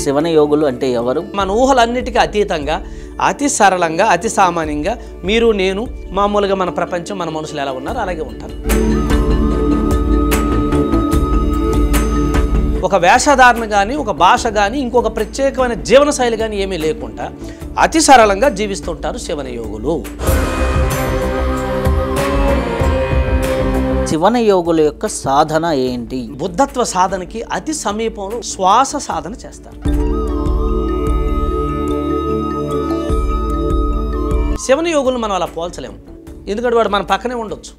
శివన యోగులు అంటే ఎవరు? మన ఊహలన్నిటికీ అతీతంగా అతి సరళంగా అతి సామాన్యంగా మీరు నేను మామూలుగా మన ప్రపంచం మన మనుషులు ఎలా ఉన్నారో అలాగే ఉంటారు. ఒక వేషధారణ కానీ ఒక భాష కానీ ఇంకొక ప్రత్యేకమైన జీవనశైలి కానీ ఏమీ లేకుండా అతి సరళంగా జీవిస్తుంటారు శివన యోగులు శివన యోగుల యొక్క సాధన ఏంటి? బుద్ధత్వ సాధనకి అతి సమీపంలో శ్వాస సాధన చేస్తారు. శివన యోగులు మనం అలా పోల్చలేము. ఎందుకంటే వాడు మన పక్కనే ఉండొచ్చు.